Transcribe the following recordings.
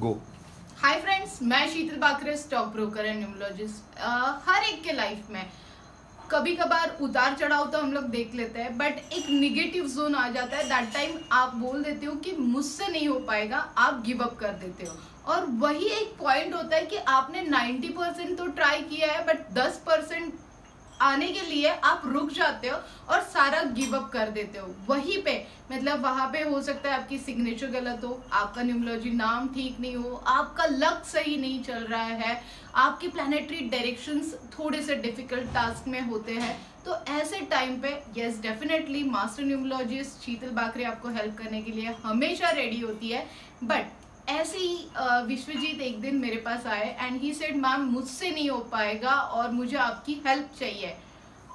गो hi friends मैं Sheetal Bakre stock broker and numerologist हर एक के लाइफ में कभी कभार उतार चढ़ाव तो हम लोग देख लेते हैं बट एक निगेटिव जोन आ जाता है। दैट टाइम आप बोल देते हो कि मुझसे नहीं हो पाएगा, आप गिव अप कर देते हो। और वही एक पॉइंट होता है कि आपने 90 परसेंट तो ट्राई किया है बट 10 परसेंट आने के लिए आप रुक जाते हो और सारा गिव अप कर देते हो। वहीं पे मतलब वहाँ पे हो सकता है आपकी सिग्नेचर गलत हो, आपका न्यूमोलॉजी नाम ठीक नहीं हो, आपका लक सही नहीं चल रहा है, आपकी प्लानिटरी डायरेक्शंस थोड़े से डिफ़िकल्ट टास्क में होते हैं। तो ऐसे टाइम पे yes definitely master numerologist Sheetal Bakre आपको हेल्प करने के लिए हमेशा रेडी होती है बट ऐसे ही विश्वजीत एक दिन मेरे पास आए एंड ही सेड मैम मुझसे नहीं हो पाएगा और मुझे आपकी हेल्प चाहिए।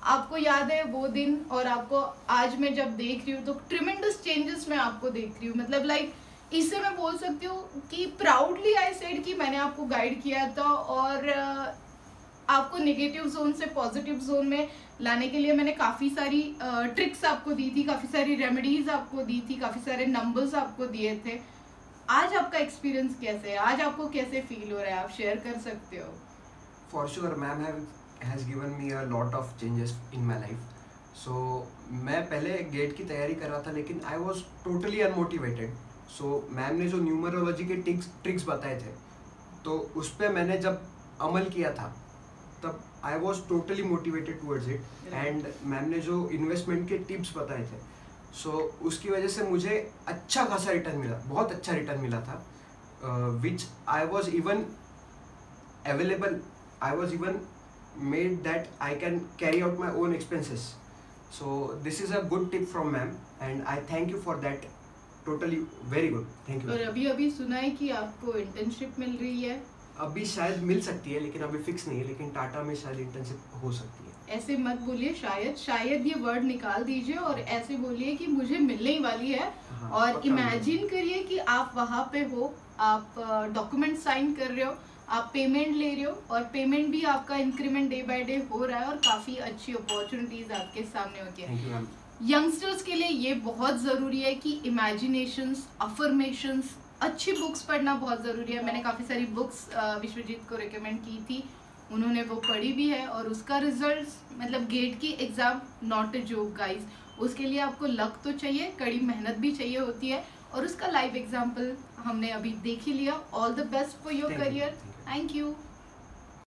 आपको याद है वो दिन और आपको आज मैं जब देख रही हूँ तो ट्रिमेंडस चेंजेस मैं आपको देख रही हूँ। मतलब लाइक इससे मैं बोल सकती हूँ कि प्राउडली आई सेड कि मैंने आपको गाइड किया था और आपको नेगेटिव जोन से पॉजिटिव जोन में लाने के लिए मैंने काफ़ी सारी ट्रिक्स आपको दी थी, काफ़ी सारी रेमेडीज आपको दी थी, काफ़ी सारे नंबर्स आपको दिए थे। आज आपका एक्सपीरियंस कैसे है? आज आपको कैसे फील हो रहा है? आप शेयर कर सकते हो। For sure ma'am has given me a lot of changes in my life so मैं पहले गेट की तैयारी कर रहा था लेकिन I was totally unmotivated so ma'am ने जो न्यूमरोलॉजी के ट्रिक्स ट्रिक्स बताए थे तो उस पर मैंने जब अमल किया था तब I was totally motivated towards it and ma'am ने जो इन्वेस्टमेंट के टिप्स बताए थे सो so, उसकी वजह से मुझे अच्छा खासा रिटर्न मिला बहुत अच्छा रिटर्न मिला था which I was even available I was even made that I can carry out my own expenses so this is a good tip from ma'am and I thank you for that totally very good thank you और अभी अभी सुना है कि आपको internship मिल रही है। अभी शायद मिल सकती है लेकिन अभी फिक्स नहीं है लेकिन टाटा में शायद इंटर्नशिप हो सकती है। ऐसे मत बोलिए शायद शायद ये वर्ड निकाल दीजिए और ऐसे बोलिए कि मुझे मिलने ही वाली है। हाँ, और इमेजिन करिए कि आप वहाँ पे हो आप डॉक्यूमेंट साइन कर रहे हो आप पेमेंट ले रहे हो और पेमेंट भी आपका इंक्रीमेंट डे बाय डे हो रहा है और काफ़ी अच्छी अपॉर्चुनिटीज़ आपके सामने होती है। यंगस्टर्स के लिए ये बहुत ज़रूरी है कि इमेजिनेशंस अफर्मेशंस अच्छी बुक्स पढ़ना बहुत ज़रूरी है। मैंने काफ़ी सारी बुक्स विश्वजीत को रिकमेंड की थी। उन्होंने वो पढ़ी भी है और उसका रिज़ल्ट मतलब गेट की exam not a joke guys उसके लिए आपको लक तो चाहिए कड़ी मेहनत भी चाहिए होती है। और उसका लाइव एग्ज़ाम्पल हमने अभी देख ही लिया। All the best for your career thank you